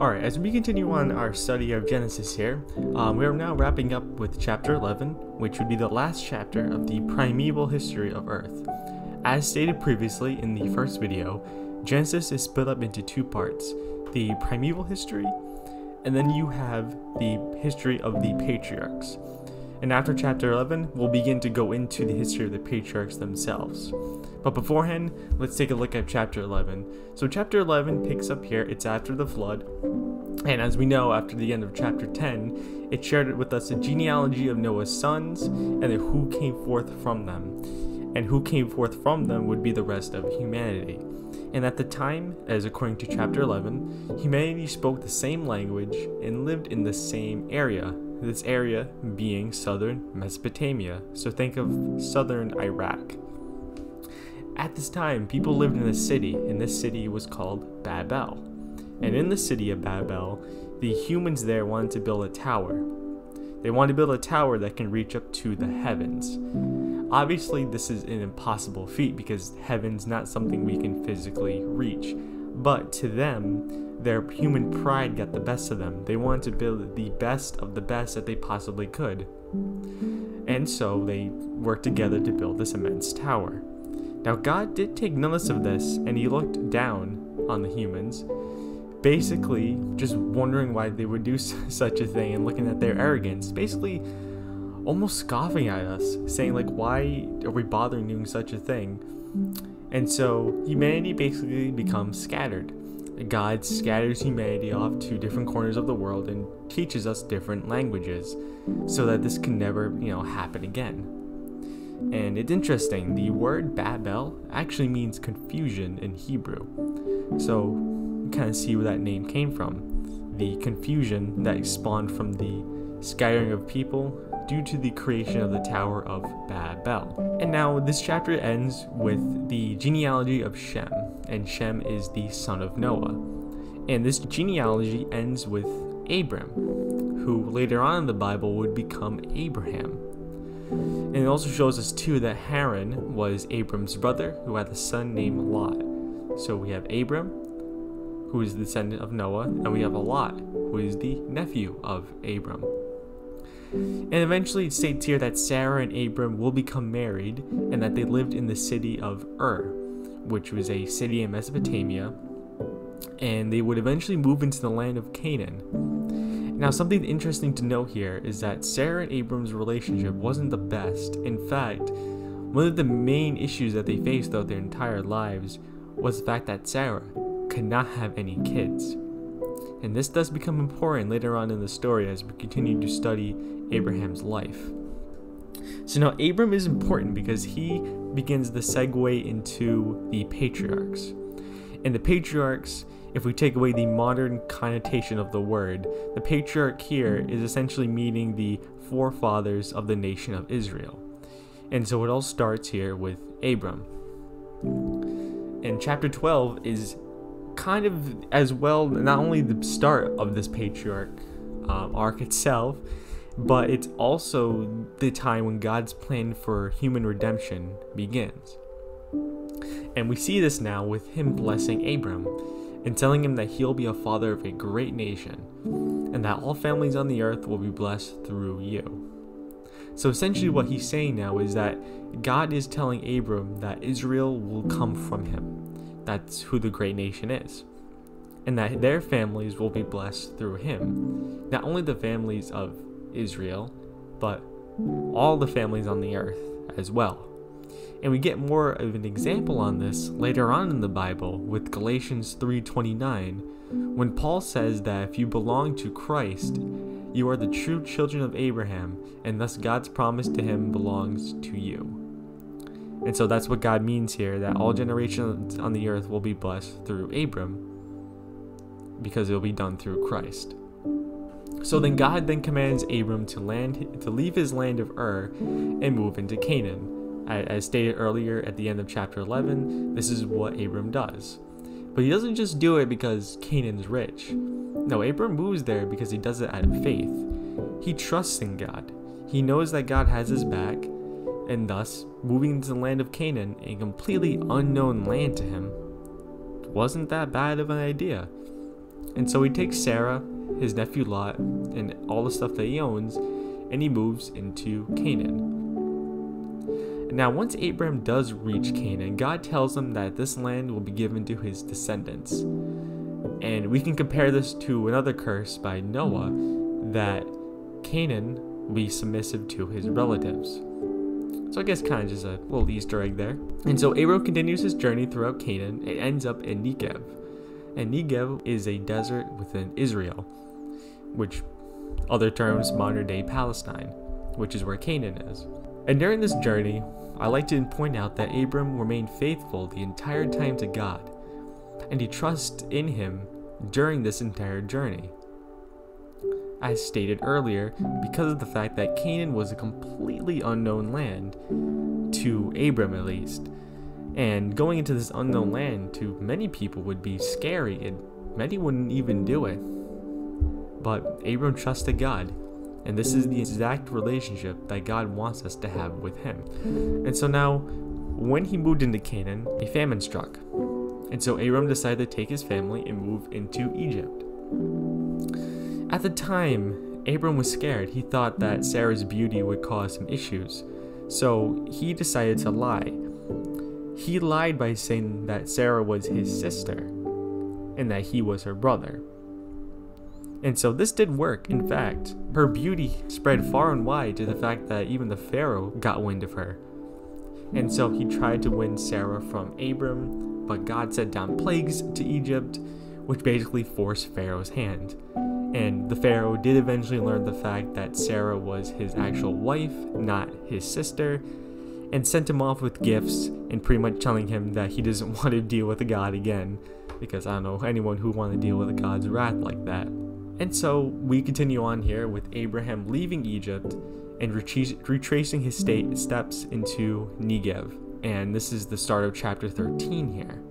Alright, as we continue on our study of Genesis here, um, we are now wrapping up with chapter 11, which would be the last chapter of the primeval history of Earth. As stated previously in the first video, Genesis is split up into two parts the primeval history, and then you have the history of the patriarchs. And after chapter 11, we'll begin to go into the history of the patriarchs themselves. But beforehand, let's take a look at chapter 11. So, chapter 11 picks up here, it's after the flood. And as we know, after the end of chapter 10, it shared with us a genealogy of Noah's sons and who came forth from them. And who came forth from them would be the rest of humanity. And at the time, as according to chapter 11, humanity spoke the same language and lived in the same area, this area being southern Mesopotamia. So think of southern Iraq. At this time, people lived in a city, and this city was called Babel. And in the city of Babel, the humans there wanted to build a tower. They wanted to build a tower that can reach up to the heavens. Obviously, this is an impossible feat because heaven's not something we can physically reach. But to them, their human pride got the best of them. They wanted to build the best of the best that they possibly could. And so they worked together to build this immense tower. Now, God did take notice of this, and he looked down on the humans, basically just wondering why they would do such a thing and looking at their arrogance, basically almost scoffing at us, saying, like, why are we bothering doing such a thing? And so humanity basically becomes scattered. God scatters humanity off to different corners of the world and teaches us different languages so that this can never, you know, happen again. And it's interesting, the word Babel actually means confusion in Hebrew. So you kind of see where that name came from. The confusion that spawned from the scattering of people due to the creation of the Tower of Babel. And now this chapter ends with the genealogy of Shem, and Shem is the son of Noah. And this genealogy ends with Abram, who later on in the Bible would become Abraham. And it also shows us too that Haran was Abram's brother who had a son named Lot. So we have Abram, who is the descendant of Noah, and we have a Lot, who is the nephew of Abram. And eventually it states here that Sarah and Abram will become married and that they lived in the city of Ur, which was a city in Mesopotamia, and they would eventually move into the land of Canaan. Now, something interesting to note here is that Sarah and Abram's relationship wasn't the best. In fact, one of the main issues that they faced throughout their entire lives was the fact that Sarah could not have any kids. And this does become important later on in the story as we continue to study Abraham's life. So now Abram is important because he begins the segue into the patriarchs. And the patriarchs if we take away the modern connotation of the word, the patriarch here is essentially meaning the forefathers of the nation of Israel. And so it all starts here with Abram. And chapter 12 is kind of as well not only the start of this patriarch um, arc itself, but it's also the time when God's plan for human redemption begins. And we see this now with him blessing Abram and telling him that he'll be a father of a great nation, and that all families on the earth will be blessed through you. So essentially, what he's saying now is that God is telling Abram that Israel will come from him. That's who the great nation is. And that their families will be blessed through him. Not only the families of Israel, but all the families on the earth as well. And we get more of an example on this later on in the Bible with Galatians 3:29, when Paul says that if you belong to Christ, you are the true children of Abraham, and thus God's promise to him belongs to you. And so that's what God means here that all generations on the earth will be blessed through Abram because it will be done through Christ. So then God then commands Abram to land to leave his land of Ur and move into Canaan as stated earlier at the end of chapter 11, this is what Abram does. But he doesn't just do it because Canaan's rich. No, Abram moves there because he does it out of faith. He trusts in God. He knows that God has his back, and thus, moving into the land of Canaan, a completely unknown land to him, wasn't that bad of an idea. And so he takes Sarah, his nephew Lot, and all the stuff that he owns, and he moves into Canaan. Now, once Abram does reach Canaan, God tells him that this land will be given to his descendants. And we can compare this to another curse by Noah that Canaan will be submissive to his relatives. So I guess kind of just a little Easter egg there. And so Abram continues his journey throughout Canaan and ends up in Negev. And Negev is a desert within Israel, which other terms modern day Palestine, which is where Canaan is. And during this journey, I like to point out that Abram remained faithful the entire time to God, and he trusted in him during this entire journey. As stated earlier, because of the fact that Canaan was a completely unknown land, to Abram at least, and going into this unknown land to many people would be scary, and many wouldn't even do it. But Abram trusted God, and this is the exact relationship that God wants us to have with Him. And so now, when he moved into Canaan, a famine struck. And so Abram decided to take his family and move into Egypt. At the time, Abram was scared. He thought that Sarah's beauty would cause some issues. So he decided to lie. He lied by saying that Sarah was his sister and that he was her brother. And so this did work. In fact, her beauty spread far and wide to the fact that even the Pharaoh got wind of her. And so he tried to win Sarah from Abram, but God sent down plagues to Egypt, which basically forced Pharaoh's hand. And the Pharaoh did eventually learn the fact that Sarah was his actual wife, not his sister, and sent him off with gifts and pretty much telling him that he doesn't want to deal with a god again. Because I don't know anyone who want to deal with a god's wrath like that. And so we continue on here with Abraham leaving Egypt and retracing his state steps into Negev. And this is the start of chapter 13 here.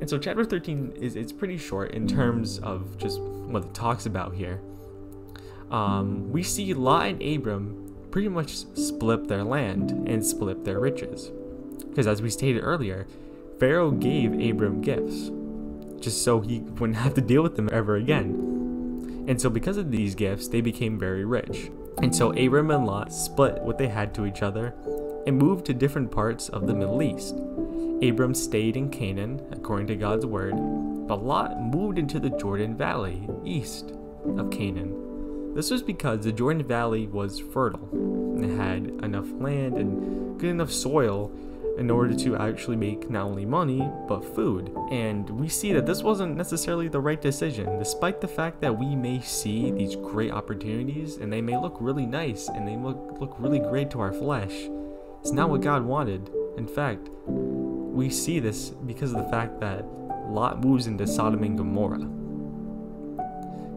And so chapter 13 is it's pretty short in terms of just what it talks about here. Um, we see Lot and Abram pretty much split their land and split their riches. Because as we stated earlier, Pharaoh gave Abram gifts just so he wouldn't have to deal with them ever again. And so, because of these gifts, they became very rich. And so, Abram and Lot split what they had to each other and moved to different parts of the Middle East. Abram stayed in Canaan, according to God's word, but Lot moved into the Jordan Valley, east of Canaan. This was because the Jordan Valley was fertile and had enough land and good enough soil in order to actually make not only money, but food. And we see that this wasn't necessarily the right decision, despite the fact that we may see these great opportunities and they may look really nice and they look, look really great to our flesh. It's not what God wanted. In fact, we see this because of the fact that Lot moves into Sodom and Gomorrah.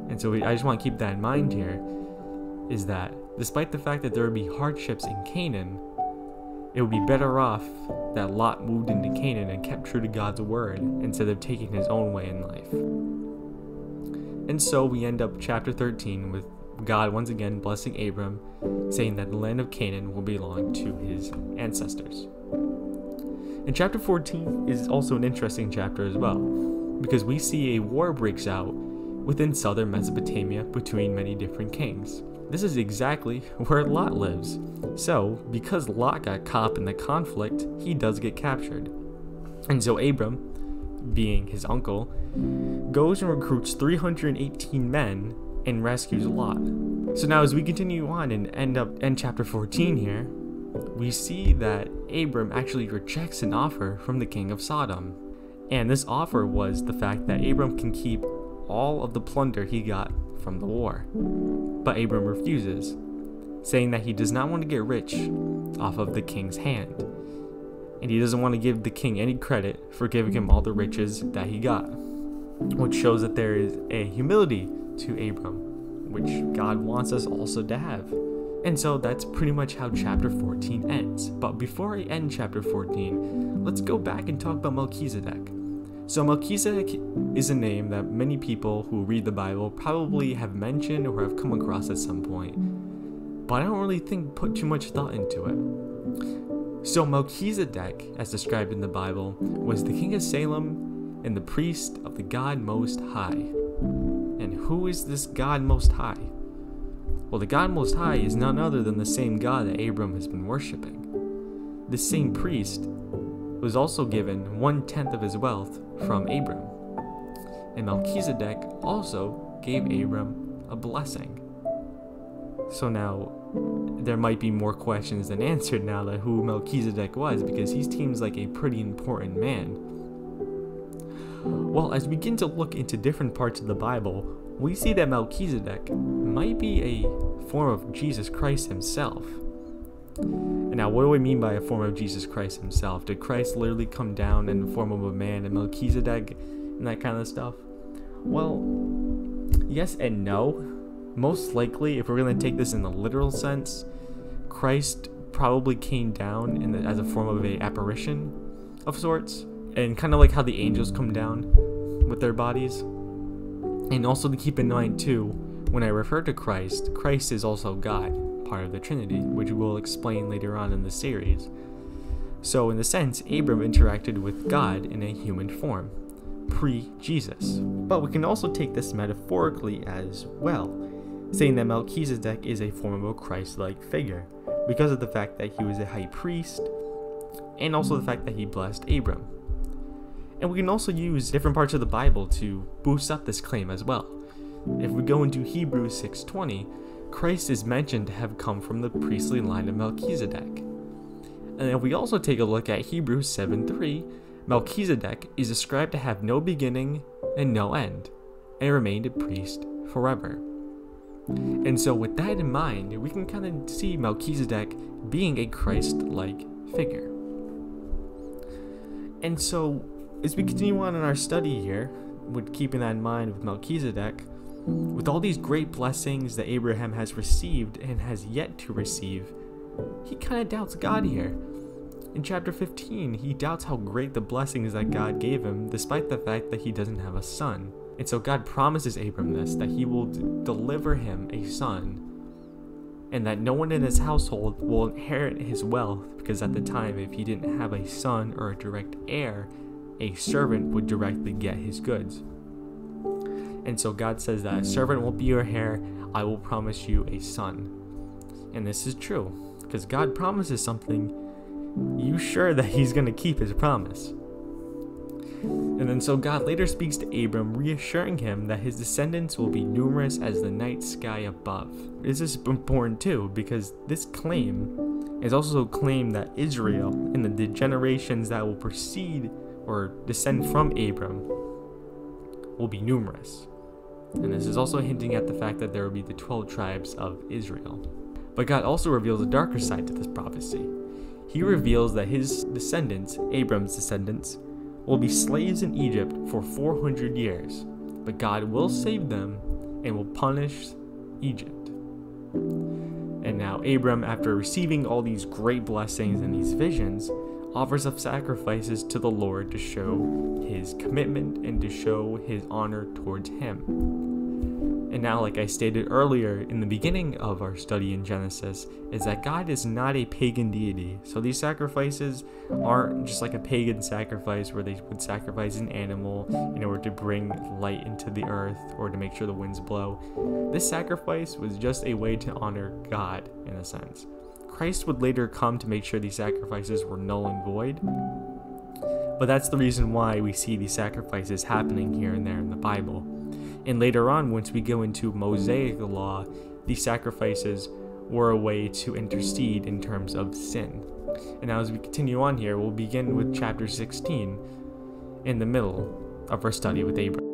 And so we, I just want to keep that in mind here is that despite the fact that there would be hardships in Canaan, it would be better off that Lot moved into Canaan and kept true to God's word instead of taking his own way in life. And so we end up chapter 13 with God once again blessing Abram, saying that the land of Canaan will belong to his ancestors. And chapter 14 is also an interesting chapter as well, because we see a war breaks out within southern Mesopotamia between many different kings. This is exactly where Lot lives. So, because Lot got caught in the conflict, he does get captured. And so Abram, being his uncle, goes and recruits 318 men and rescues Lot. So now as we continue on and end up in chapter 14 here, we see that Abram actually rejects an offer from the king of Sodom. And this offer was the fact that Abram can keep all of the plunder he got from the war. But Abram refuses, saying that he does not want to get rich off of the king's hand, and he doesn't want to give the king any credit for giving him all the riches that he got, which shows that there is a humility to Abram, which God wants us also to have. And so that's pretty much how chapter 14 ends. But before I end chapter 14, let's go back and talk about Melchizedek. So, Melchizedek is a name that many people who read the Bible probably have mentioned or have come across at some point, but I don't really think put too much thought into it. So, Melchizedek, as described in the Bible, was the king of Salem and the priest of the God Most High. And who is this God Most High? Well, the God Most High is none other than the same God that Abram has been worshiping. This same priest was also given one tenth of his wealth from Abram. And Melchizedek also gave Abram a blessing. So now there might be more questions than answered now that who Melchizedek was because he seems like a pretty important man. Well, as we begin to look into different parts of the Bible, we see that Melchizedek might be a form of Jesus Christ himself. Now, what do we mean by a form of Jesus Christ himself? Did Christ literally come down in the form of a man and Melchizedek and that kind of stuff? Well, yes and no most likely, if we're going to take this in the literal sense, Christ probably came down in the, as a form of a apparition of sorts, and kind of like how the angels come down with their bodies. And also to keep in mind too, when I refer to Christ, Christ is also God, part of the Trinity, which we'll explain later on in the series. So, in the sense, Abram interacted with God in a human form, pre Jesus. But we can also take this metaphorically as well saying that Melchizedek is a form of a Christ like figure because of the fact that he was a high priest and also the fact that he blessed Abram. And we can also use different parts of the Bible to boost up this claim as well. If we go into Hebrews 6:20, Christ is mentioned to have come from the priestly line of Melchizedek. And if we also take a look at Hebrews 7:3, Melchizedek is described to have no beginning and no end, and remained a priest forever. And so, with that in mind, we can kind of see Melchizedek being a Christ like figure. And so, as we continue on in our study here, with keeping that in mind with Melchizedek, with all these great blessings that Abraham has received and has yet to receive, he kind of doubts God here. In chapter 15, he doubts how great the blessings that God gave him, despite the fact that he doesn't have a son. And so God promises Abram this that he will deliver him a son, and that no one in his household will inherit his wealth, because at the time, if he didn't have a son or a direct heir, a servant would directly get his goods. And so God says that a servant won't be your heir, I will promise you a son. And this is true, because God promises something, you sure that he's going to keep his promise. And then so God later speaks to Abram, reassuring him that his descendants will be numerous as the night sky above. This is important too, because this claim is also a claim that Israel and the generations that will proceed or descend from Abram will be numerous. And this is also hinting at the fact that there will be the 12 tribes of Israel. But God also reveals a darker side to this prophecy. He reveals that his descendants, Abram's descendants, will be slaves in Egypt for 400 years, but God will save them and will punish Egypt. And now Abram, after receiving all these great blessings and these visions, offers up sacrifices to the Lord to show his commitment and to show his honor towards him. And now, like I stated earlier in the beginning of our study in Genesis, is that God is not a pagan deity. So these sacrifices aren't just like a pagan sacrifice where they would sacrifice an animal in order to bring light into the earth or to make sure the winds blow. This sacrifice was just a way to honor God in a sense. Christ would later come to make sure these sacrifices were null and void. But that's the reason why we see these sacrifices happening here and there in the Bible. And later on, once we go into Mosaic law, these sacrifices were a way to intercede in terms of sin. And now, as we continue on here, we'll begin with chapter 16 in the middle of our study with Abraham.